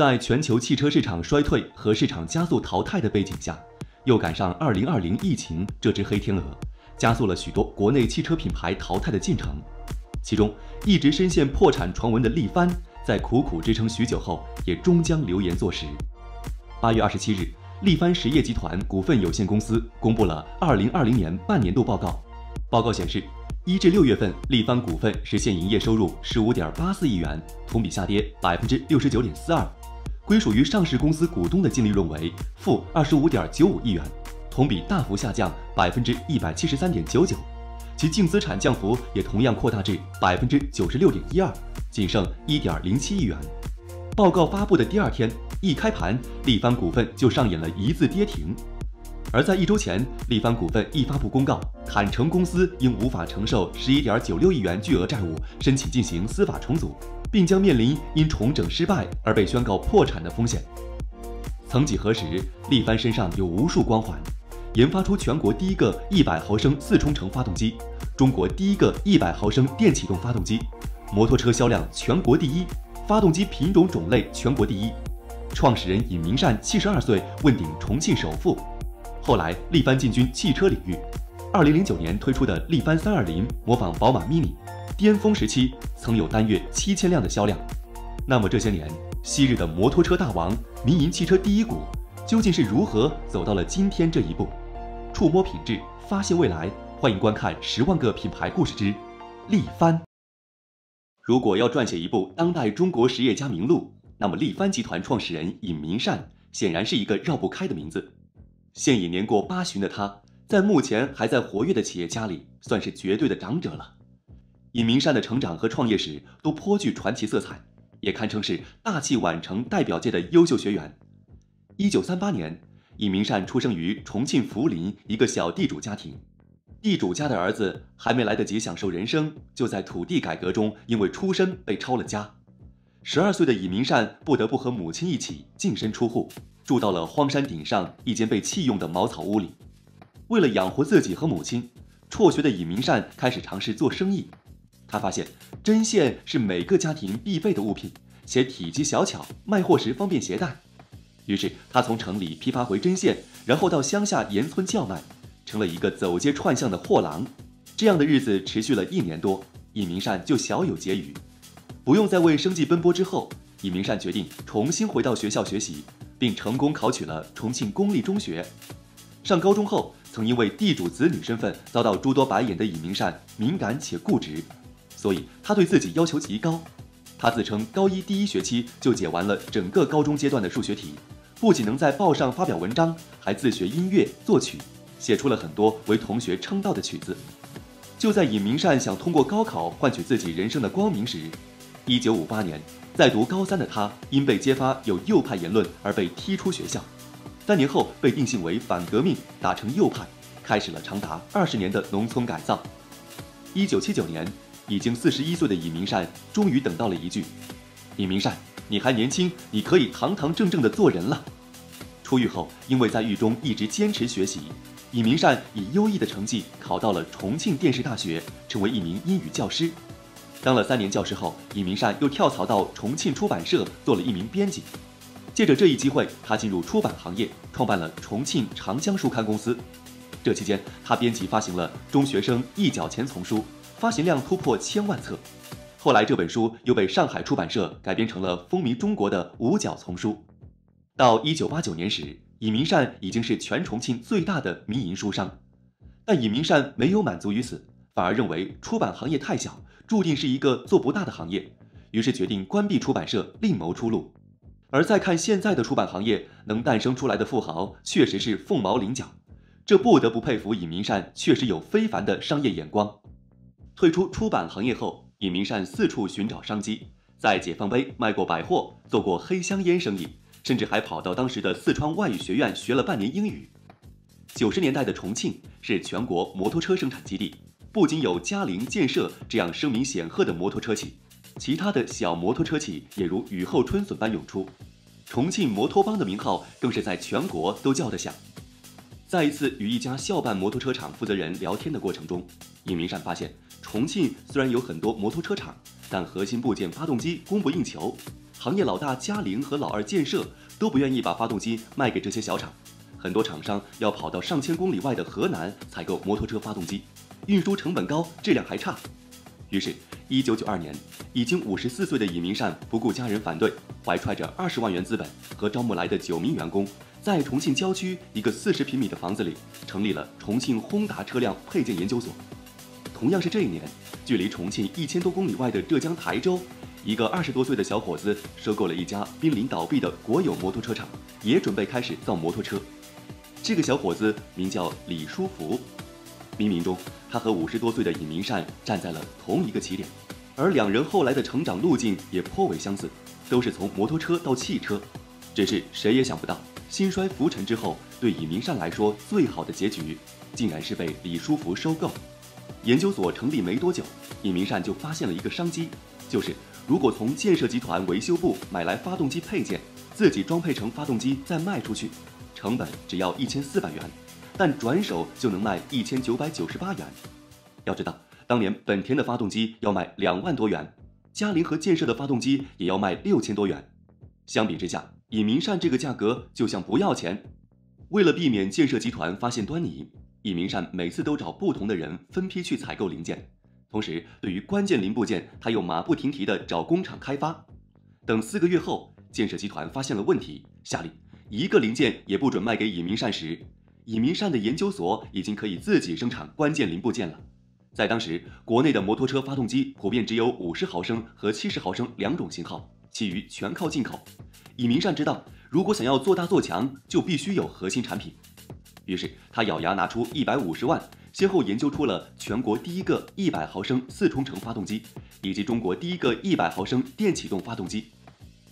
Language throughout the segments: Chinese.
在全球汽车市场衰退和市场加速淘汰的背景下，又赶上2020疫情这只黑天鹅，加速了许多国内汽车品牌淘汰的进程。其中，一直深陷破产传闻的力帆，在苦苦支撑许久后，也终将流言坐实。八月二十七日，力帆实业集团股份有限公司公布了2020年半年度报告。报告显示，一至六月份，力帆股份实现营业收入十五点八四亿元，同比下跌百分之六十九点四二。归属于上市公司股东的净利润为负二十五点九五亿元，同比大幅下降百分之一百七十三点九九，其净资产降幅也同样扩大至百分之九十六点一二，仅剩一点零七亿元。报告发布的第二天一开盘，力帆股份就上演了一字跌停。而在一周前，力帆股份一发布公告，坦诚公司因无法承受十一点九六亿元巨额债务，申请进行司法重组。并将面临因重整失败而被宣告破产的风险。曾几何时，力帆身上有无数光环：研发出全国第一个一百毫升四冲程发动机，中国第一个一百毫升电启动发动机，摩托车销量全国第一，发动机品种种类全国第一。创始人尹明善七十二岁问鼎重庆首富。后来，力帆进军汽车领域，二零零九年推出的力帆三二零模仿宝马 Mini。巅峰时期曾有单月七千辆的销量，那么这些年，昔日的摩托车大王、民营汽车第一股，究竟是如何走到了今天这一步？触摸品质，发现未来，欢迎观看《十万个品牌故事之力帆》。如果要撰写一部当代中国实业家名录，那么力帆集团创始人尹明善显然是一个绕不开的名字。现已年过八旬的他，在目前还在活跃的企业家里，算是绝对的长者了。尹明善的成长和创业史都颇具传奇色彩，也堪称是大器晚成代表界的优秀学员。一九三八年，尹明善出生于重庆涪陵一个小地主家庭。地主家的儿子还没来得及享受人生，就在土地改革中因为出身被抄了家。十二岁的尹明善不得不和母亲一起净身出户，住到了荒山顶上一间被弃用的茅草屋里。为了养活自己和母亲，辍学的尹明善开始尝试做生意。他发现针线是每个家庭必备的物品，且体积小巧，卖货时方便携带。于是他从城里批发回针线，然后到乡下沿村叫卖，成了一个走街串巷的货郎。这样的日子持续了一年多，尹明善就小有结余，不用再为生计奔波。之后，尹明善决定重新回到学校学习，并成功考取了重庆公立中学。上高中后，曾因为地主子女身份遭到诸多白眼的尹明善，敏感且固执。所以他对自己要求极高，他自称高一第一学期就解完了整个高中阶段的数学题，不仅能在报上发表文章，还自学音乐作曲，写出了很多为同学称道的曲子。就在尹明善想通过高考换取自己人生的光明时，一九五八年，在读高三的他因被揭发有右派言论而被踢出学校，三年后被定性为反革命，打成右派，开始了长达二十年的农村改造。一九七九年。已经四十一岁的尹明善终于等到了一句：“尹明善，你还年轻，你可以堂堂正正的做人了。”出狱后，因为在狱中一直坚持学习，尹明善以优异的成绩考到了重庆电视大学，成为一名英语教师。当了三年教师后，尹明善又跳槽到重庆出版社做了一名编辑。借着这一机会，他进入出版行业，创办了重庆长江书刊公司。这期间，他编辑发行了《中学生一角钱》丛书。发行量突破千万册，后来这本书又被上海出版社改编成了风靡中国的五角丛书。到一九八九年时，尹明善已经是全重庆最大的民营书商。但尹明善没有满足于此，反而认为出版行业太小，注定是一个做不大的行业，于是决定关闭出版社，另谋出路。而再看现在的出版行业，能诞生出来的富豪确实是凤毛麟角，这不得不佩服尹明善，确实有非凡的商业眼光。退出出版行业后，尹明善四处寻找商机，在解放碑卖过百货，做过黑香烟生意，甚至还跑到当时的四川外语学院学了半年英语。九十年代的重庆是全国摩托车生产基地，不仅有嘉陵、建设这样声名显赫的摩托车企，其他的小摩托车企也如雨后春笋般涌出，重庆摩托帮的名号更是在全国都叫得响。在一次与一家校办摩托车厂负责人聊天的过程中，尹明善发现。重庆虽然有很多摩托车厂，但核心部件发动机供不应求。行业老大嘉陵和老二建设都不愿意把发动机卖给这些小厂，很多厂商要跑到上千公里外的河南采购摩托车发动机，运输成本高，质量还差。于是，一九九二年，已经五十四岁的尹明善不顾家人反对，怀揣着二十万元资本和招募来的九名员工，在重庆郊区一个四十平米的房子里，成立了重庆轰达车辆配件研究所。同样是这一年，距离重庆一千多公里外的浙江台州。一个二十多岁的小伙子收购了一家濒临倒闭的国有摩托车厂，也准备开始造摩托车。这个小伙子名叫李书福。冥冥中，他和五十多岁的尹明善站在了同一个起点，而两人后来的成长路径也颇为相似，都是从摩托车到汽车。只是谁也想不到，兴衰浮沉之后，对尹明善来说最好的结局，竟然是被李书福收购。研究所成立没多久，尹明善就发现了一个商机，就是。如果从建设集团维修部买来发动机配件，自己装配成发动机再卖出去，成本只要一千四百元，但转手就能卖一千九百九十八元。要知道，当年本田的发动机要卖两万多元，嘉陵和建设的发动机也要卖六千多元。相比之下，尹明善这个价格就像不要钱。为了避免建设集团发现端倪，尹明善每次都找不同的人分批去采购零件。同时，对于关键零部件，他又马不停蹄地找工厂开发。等四个月后，建设集团发现了问题，下令一个零件也不准卖给尹明善时，尹明善的研究所已经可以自己生产关键零部件了。在当时，国内的摩托车发动机普遍只有五十毫升和七十毫升两种型号，其余全靠进口。尹明善知道，如果想要做大做强，就必须有核心产品。于是，他咬牙拿出一百五十万。先后研究出了全国第一个一百毫升四冲程发动机，以及中国第一个一百毫升电启动发动机。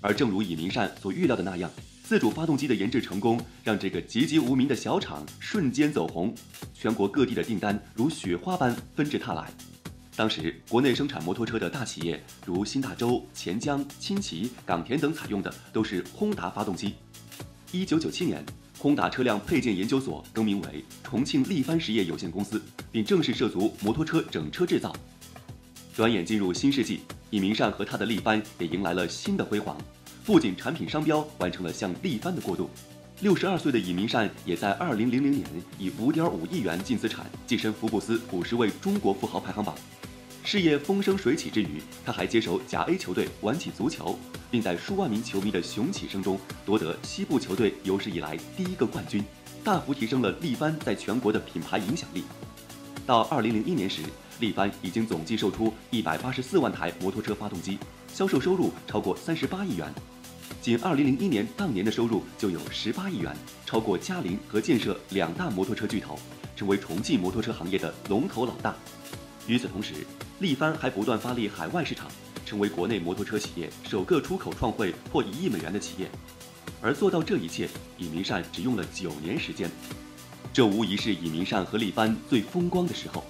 而正如尹明善所预料的那样，自主发动机的研制成功，让这个籍籍无名的小厂瞬间走红，全国各地的订单如雪花般纷至沓来。当时，国内生产摩托车的大企业如新大洲、钱江、轻骑、港田等，采用的都是轰达发动机。一九九七年。轰达车辆配件研究所更名为重庆力帆实业有限公司，并正式涉足摩托车整车制造。转眼进入新世纪，尹明善和他的力帆也迎来了新的辉煌，不仅产品商标完成了向力帆的过渡，六十二岁的尹明善也在二零零零年以五点五亿元净资产跻身福布斯五十位中国富豪排行榜。事业风生水起之余，他还接手甲 A 球队玩起足球，并在数万名球迷的雄起声中夺得西部球队有史以来第一个冠军，大幅提升了力帆在全国的品牌影响力。到二零零一年时，力帆已经总计售出一百八十四万台摩托车发动机，销售收入超过三十八亿元。仅二零零一年当年的收入就有十八亿元，超过嘉陵和建设两大摩托车巨头，成为重庆摩托车行业的龙头老大。与此同时，力帆还不断发力海外市场，成为国内摩托车企业首个出口创汇破一亿美元的企业。而做到这一切，尹明善只用了九年时间。这无疑是尹明善和力帆最风光的时候。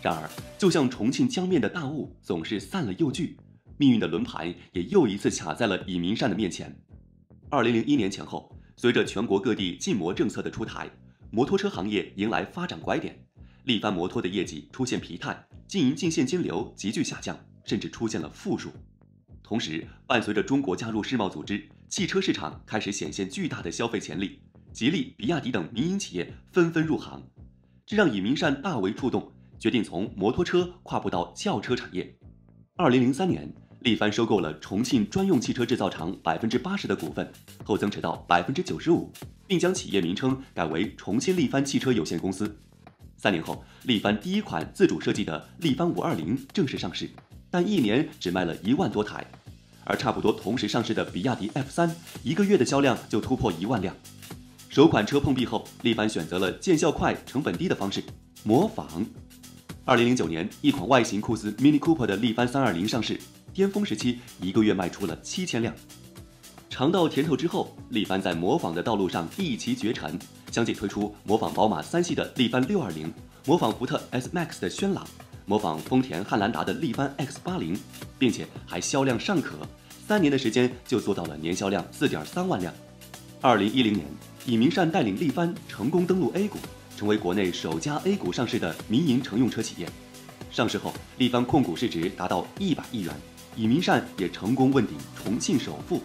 然而，就像重庆江面的大雾，总是散了又聚，命运的轮盘也又一次卡在了尹明善的面前。二零零一年前后，随着全国各地禁摩政策的出台，摩托车行业迎来发展拐点。力帆摩托的业绩出现疲态，经营净现金流急剧下降，甚至出现了负数。同时，伴随着中国加入世贸组织，汽车市场开始显现巨大的消费潜力，吉利、比亚迪等民营企业纷纷入行，这让尹明善大为触动，决定从摩托车跨步到轿车产业。二零零三年，力帆收购了重庆专用汽车制造厂百分之八十的股份，后增持到百分之九十五，并将企业名称改为重庆力帆汽车有限公司。三年后，力帆第一款自主设计的力帆五二零正式上市，但一年只卖了一万多台。而差不多同时上市的比亚迪 F 三，一个月的销量就突破一万辆。首款车碰壁后，力帆选择了见效快、成本低的方式模仿。二零零九年，一款外形酷似 Mini Cooper 的力帆三二零上市，巅峰时期一个月卖出了七千辆。尝到甜头之后，力帆在模仿的道路上一骑绝尘。相继推出模仿宝马三系的力帆六二零，模仿福特 S Max 的轩朗，模仿丰田汉兰达的力帆 X 八零，并且还销量尚可，三年的时间就做到了年销量四点三万辆。二零一零年，尹明善带领力帆成功登陆 A 股，成为国内首家 A 股上市的民营乘用车企业。上市后，力帆控股市值达到一百亿元，尹明善也成功问鼎重庆首富。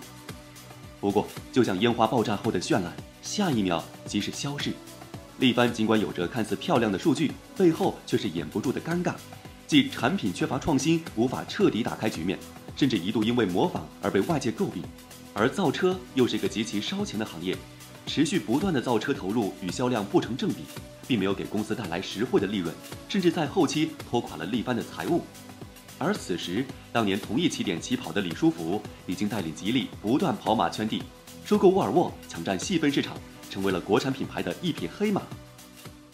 不过，就像烟花爆炸后的绚烂，下一秒即是消逝。力帆尽管有着看似漂亮的数据，背后却是掩不住的尴尬，即产品缺乏创新，无法彻底打开局面，甚至一度因为模仿而被外界诟病。而造车又是一个极其烧钱的行业，持续不断的造车投入与销量不成正比，并没有给公司带来实惠的利润，甚至在后期拖垮了力帆的财务。而此时，当年同一起点起跑的李书福已经带领吉利不断跑马圈地，收购沃尔沃，抢占细分市场，成为了国产品牌的一匹黑马。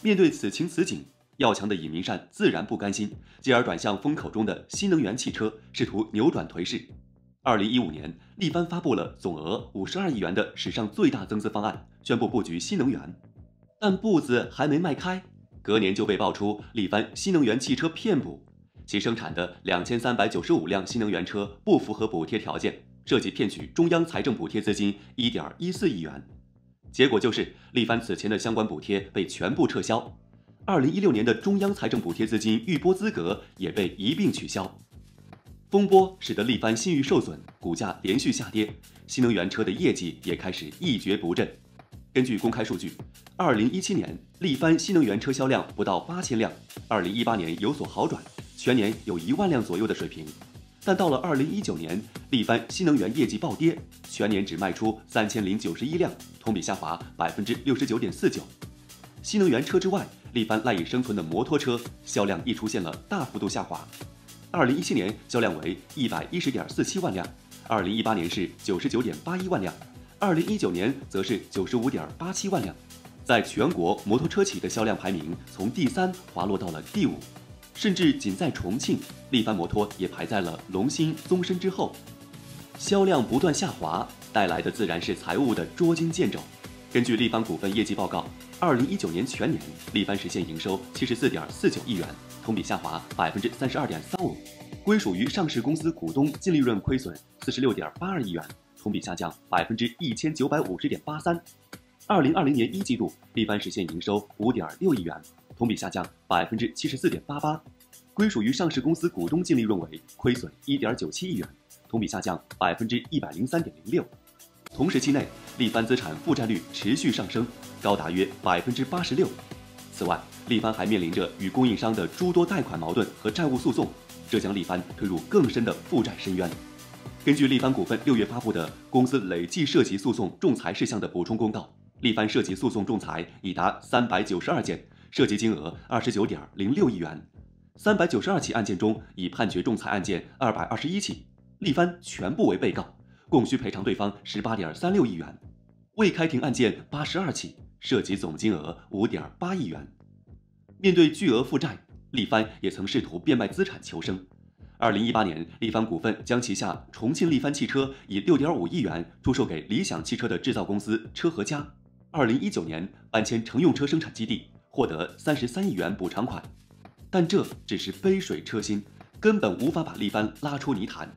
面对此情此景，要强的尹明善自然不甘心，继而转向风口中的新能源汽车，试图扭转颓势。二零一五年，力帆发布了总额五十二亿元的史上最大增资方案，宣布布局新能源。但步子还没迈开，隔年就被爆出力帆新能源汽车骗补。其生产的两千三百九十五辆新能源车不符合补贴条件，涉及骗取中央财政补贴资金一点一四亿元，结果就是力帆此前的相关补贴被全部撤销，二零一六年的中央财政补贴资金预拨资格也被一并取消。风波使得力帆信誉受损，股价连续下跌，新能源车的业绩也开始一蹶不振。根据公开数据，二零一七年力帆新能源车销量不到八千辆，二零一八年有所好转。全年有一万辆左右的水平，但到了二零一九年，力帆新能源业绩暴跌，全年只卖出三千零九十一辆，同比下滑百分之六十九点四九。新能源车之外，力帆赖以生存的摩托车销量亦出现了大幅度下滑。二零一七年销量为一百一十点四七万辆，二零一八年是九十九点八一万辆，二零一九年则是九十五点八七万辆，在全国摩托车企的销量排名从第三滑落到了第五。甚至仅在重庆，力帆摩托也排在了龙鑫、宗申之后，销量不断下滑，带来的自然是财务的捉襟见肘。根据力帆股份业绩报告，二零一九年全年，力帆实现营收七十四点四九亿元，同比下滑百分之三十二点三五，归属于上市公司股东净利润亏损四十六点八二亿元，同比下降百分之一千九百五十点八三。二零二零年一季度，力帆实现营收五点六亿元。同比下降百分之七十四点八八，归属于上市公司股东净利润为亏损一点九七亿元，同比下降百分之一百零三点零六。同时期内，力帆资产负债率持续上升，高达约百分之八十六。此外，力帆还面临着与供应商的诸多贷款矛盾和债务诉讼，这将力帆推入更深的负债深渊。根据力帆股份六月发布的公司累计涉及诉讼仲裁事项的补充公告，力帆涉及诉讼仲裁已达三百九十二件。涉及金额二十九点零六亿元，三百九十二起案件中，已判决仲裁案件二百二十一起，力帆全部为被告，共需赔偿对方十八点三六亿元。未开庭案件八十二起，涉及总金额五点八亿元。面对巨额负债，力帆也曾试图变卖资产求生。二零一八年，力帆股份将旗下重庆力帆汽车以六点五亿元出售给理想汽车的制造公司车和家。二零一九年，搬迁乘用车生产基地。获得三十三亿元补偿款，但这只是杯水车薪，根本无法把力帆拉出泥潭。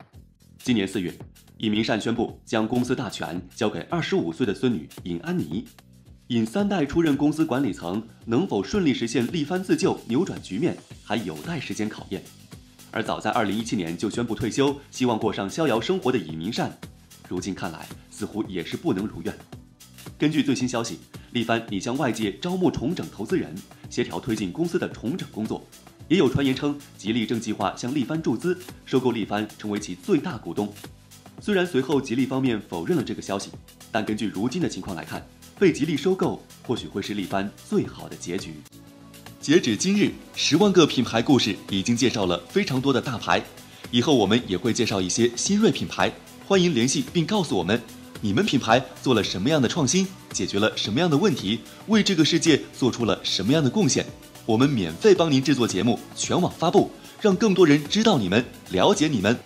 今年四月，尹明善宣布将公司大权交给二十五岁的孙女尹安妮。尹三代出任公司管理层，能否顺利实现力帆自救、扭转局面，还有待时间考验。而早在二零一七年就宣布退休，希望过上逍遥生活的尹明善，如今看来似乎也是不能如愿。根据最新消息。力帆拟向外界招募重整投资人，协调推进公司的重整工作。也有传言称，吉利正计划向力帆注资，收购力帆，成为其最大股东。虽然随后吉利方面否认了这个消息，但根据如今的情况来看，被吉利收购或许会是力帆最好的结局。截止今日，十万个品牌故事已经介绍了非常多的大牌，以后我们也会介绍一些新锐品牌，欢迎联系并告诉我们。你们品牌做了什么样的创新，解决了什么样的问题，为这个世界做出了什么样的贡献？我们免费帮您制作节目，全网发布，让更多人知道你们，了解你们。